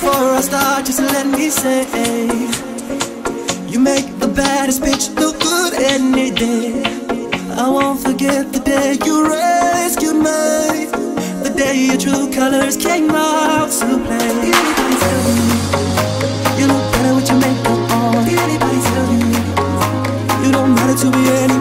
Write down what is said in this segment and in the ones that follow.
heart, just let me say You make the baddest bitch look good any day. I won't forget the day you rescued me The day your true colors came out to play. Anybody tell me You look better with your makeup on Anybody tell you You don't matter to me anymore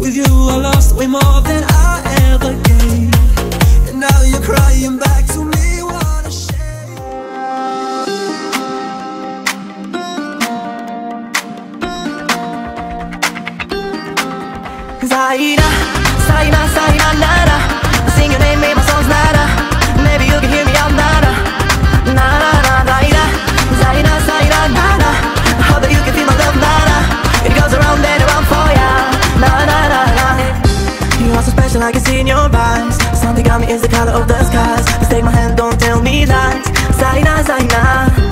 With you, I lost way more than I ever gained. And now you're crying back to me. What a shame. Zaynah, so special, I can see in your eyes. Something got me is the color of the skies. Just take my hand, don't tell me lies. Zaynah, Zaynah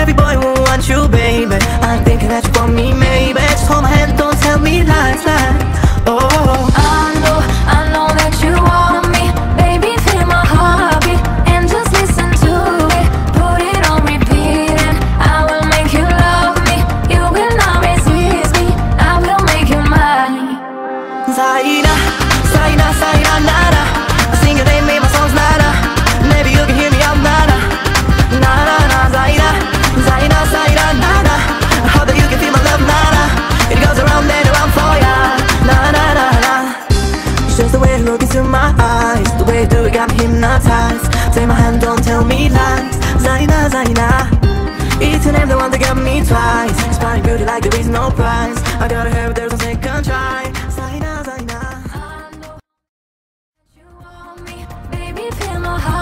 Every boy will want you, baby. I'm thinking that you want me, maybe. Just hold my hand, don't tell me lies, lies. Oh, I know, I know that you want me. Baby, feel my heartbeat. And just listen to it. Put it on repeat And I will make you love me. You will not resist me. I will make you mine Take my It it hand, don't tell me lies. Zaynah, Zaynah It's your name, one that got me twice. Inspiring beauty like there is no price. I got a hair with the deep in my heart.